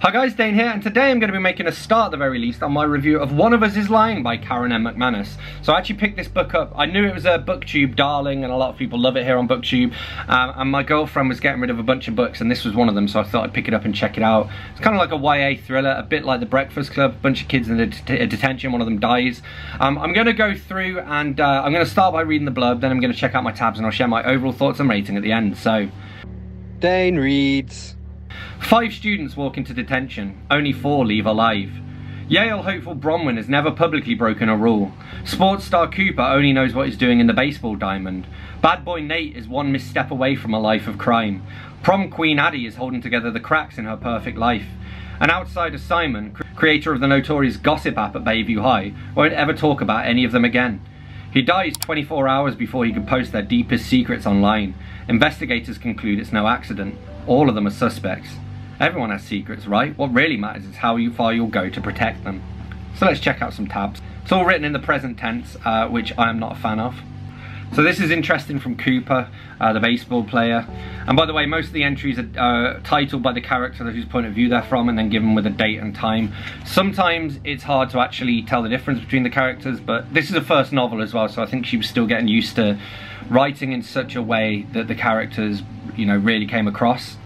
Hi guys, Dane here, and today I'm going to be making a start at the very least on my review of One of Us is Lying by Karen M. McManus. So I actually picked this book up, I knew it was a booktube darling and a lot of people love it here on booktube um, and my girlfriend was getting rid of a bunch of books and this was one of them so I thought I'd pick it up and check it out. It's kind of like a YA thriller, a bit like The Breakfast Club, a bunch of kids in a, det a detention, one of them dies. Um, I'm going to go through and uh, I'm going to start by reading the blurb, then I'm going to check out my tabs and I'll share my overall thoughts and rating at the end. So, Dane reads. Five students walk into detention, only four leave alive. Yale hopeful Bronwyn has never publicly broken a rule. Sports star Cooper only knows what he's doing in the baseball diamond. Bad boy Nate is one misstep away from a life of crime. Prom queen Addie is holding together the cracks in her perfect life. An outsider Simon, creator of the notorious gossip app at Bayview High, won't ever talk about any of them again. He dies 24 hours before he can post their deepest secrets online. Investigators conclude it's no accident. All of them are suspects. Everyone has secrets, right? What really matters is how far you'll go to protect them. So let's check out some tabs. It's all written in the present tense, uh, which I am not a fan of. So this is interesting from Cooper, uh, the baseball player. And by the way, most of the entries are uh, titled by the character whose point of view they're from and then given with a date and time. Sometimes it's hard to actually tell the difference between the characters, but this is a first novel as well, so I think she was still getting used to writing in such a way that the characters, you know, really came across.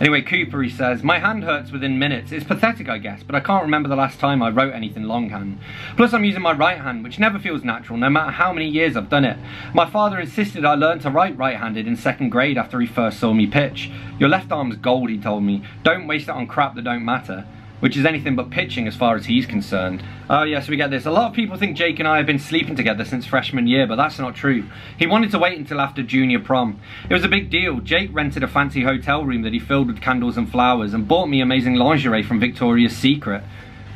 Anyway, Cooper, he says, My hand hurts within minutes. It's pathetic, I guess, but I can't remember the last time I wrote anything longhand. Plus, I'm using my right hand, which never feels natural, no matter how many years I've done it. My father insisted I learn to write right-handed in second grade after he first saw me pitch. Your left arm's gold, he told me. Don't waste it on crap that don't matter which is anything but pitching as far as he's concerned. Oh yes, we get this. A lot of people think Jake and I have been sleeping together since freshman year, but that's not true. He wanted to wait until after junior prom. It was a big deal. Jake rented a fancy hotel room that he filled with candles and flowers and bought me amazing lingerie from Victoria's Secret.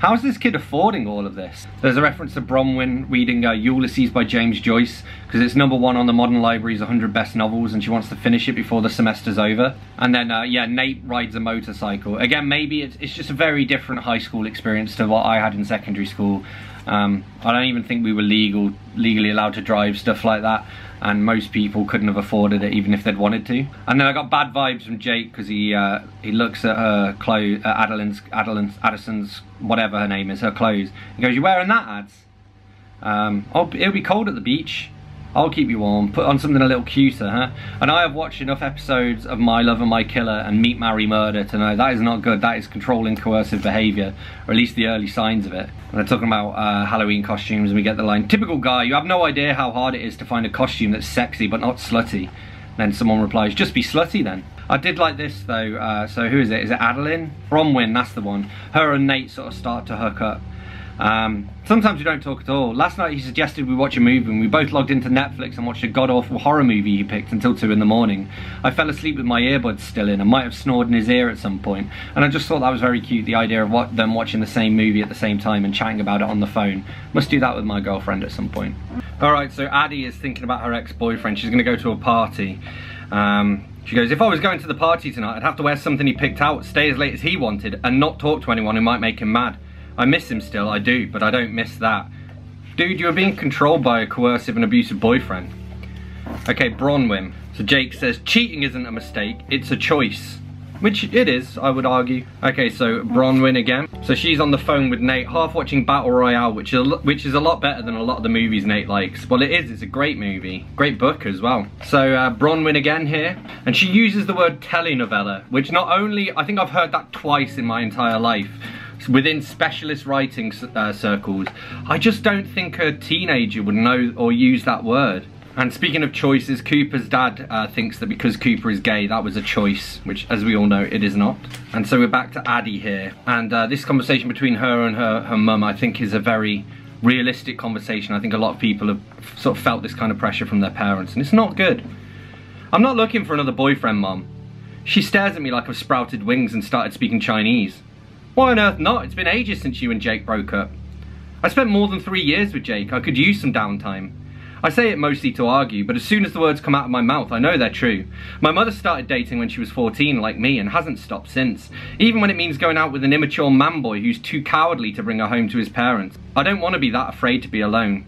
How's this kid affording all of this? There's a reference to Bronwyn reading uh, Ulysses by James Joyce because it's number one on the Modern Library's 100 best novels and she wants to finish it before the semester's over. And then, uh, yeah, Nate rides a motorcycle. Again, maybe it's, it's just a very different high school experience to what I had in secondary school. Um, I don't even think we were legal, legally allowed to drive, stuff like that and most people couldn't have afforded it even if they'd wanted to. And then I got bad vibes from Jake because he uh, he looks at her clothes, uh, Adeline's, Adeline's, Addison's, whatever her name is, her clothes. He goes, "You're wearing that, Ads? Um, oh, it'll be cold at the beach." I'll keep you warm. Put on something a little cuter, huh? And I have watched enough episodes of My Love and My Killer and Meet, Marry, Murder to know that is not good. That is controlling coercive behaviour, or at least the early signs of it. And they're talking about uh, Halloween costumes and we get the line, typical guy, you have no idea how hard it is to find a costume that's sexy but not slutty. Then someone replies, just be slutty then. I did like this though, uh, so who is it? Is it Adeline? Bronwyn, that's the one. Her and Nate sort of start to hook up. Um, sometimes we don't talk at all. Last night he suggested we watch a movie and we both logged into Netflix and watched a god-awful horror movie he picked until 2 in the morning. I fell asleep with my earbuds still in and might have snored in his ear at some point. and I just thought that was very cute, the idea of what, them watching the same movie at the same time and chatting about it on the phone. Must do that with my girlfriend at some point. Alright, so Addie is thinking about her ex-boyfriend. She's going to go to a party. Um, she goes, if I was going to the party tonight, I'd have to wear something he picked out, stay as late as he wanted, and not talk to anyone who might make him mad. I miss him still, I do, but I don't miss that. Dude, you're being controlled by a coercive and abusive boyfriend. Okay, Bronwyn. So Jake says, cheating isn't a mistake, it's a choice. Which it is, I would argue. Okay, so Bronwyn again. So she's on the phone with Nate, half watching Battle Royale, which is, which is a lot better than a lot of the movies Nate likes. Well, it is, it's a great movie. Great book as well. So uh, Bronwyn again here. And she uses the word telenovela, which not only, I think I've heard that twice in my entire life within specialist writing uh, circles. I just don't think a teenager would know or use that word. And speaking of choices, Cooper's dad uh, thinks that because Cooper is gay, that was a choice, which as we all know, it is not. And so we're back to Addie here. And uh, this conversation between her and her, her mum, I think is a very realistic conversation. I think a lot of people have sort of felt this kind of pressure from their parents, and it's not good. I'm not looking for another boyfriend, mum. She stares at me like I've sprouted wings and started speaking Chinese. Why on earth not? It's been ages since you and Jake broke up. I spent more than three years with Jake. I could use some downtime. I say it mostly to argue, but as soon as the words come out of my mouth, I know they're true. My mother started dating when she was 14, like me, and hasn't stopped since. Even when it means going out with an immature man boy who's too cowardly to bring her home to his parents. I don't want to be that afraid to be alone.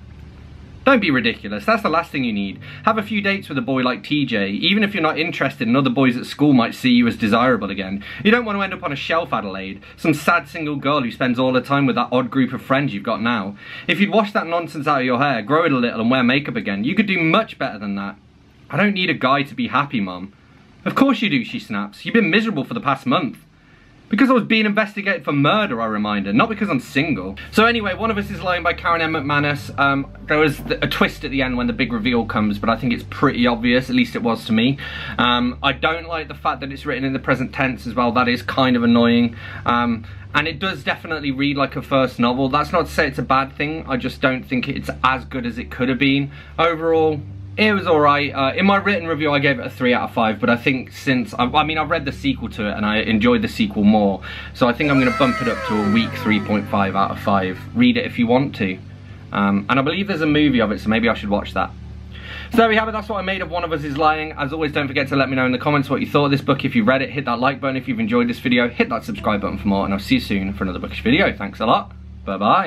Don't be ridiculous, that's the last thing you need. Have a few dates with a boy like TJ, even if you're not interested and other boys at school might see you as desirable again. You don't want to end up on a shelf, Adelaide, some sad single girl who spends all her time with that odd group of friends you've got now. If you'd wash that nonsense out of your hair, grow it a little and wear makeup again, you could do much better than that. I don't need a guy to be happy, Mum. Of course you do, she snaps. You've been miserable for the past month. Because I was being investigated for murder, I remind her, not because I'm single. So anyway, One of Us is Lying by Karen M. McManus. Um, there was a twist at the end when the big reveal comes, but I think it's pretty obvious, at least it was to me. Um, I don't like the fact that it's written in the present tense as well, that is kind of annoying. Um, and it does definitely read like a first novel. That's not to say it's a bad thing, I just don't think it's as good as it could have been. Overall, it was alright. Uh, in my written review, I gave it a 3 out of 5, but I think since, I, I, mean, I've read the sequel to it and I enjoyed the sequel more, so I think I'm going to bump it up to a weak 3.5 out of 5. Read it if you want to. Um, and I believe there's a movie of it, so maybe I should watch that. So there we have it, that's what I made of One of Us is Lying. As always, don't forget to let me know in the comments what you thought of this book. If you read it, hit that like button. If you've enjoyed this video, hit that subscribe button for more, and I'll see you soon for another bookish video. Thanks a lot. Bye-bye.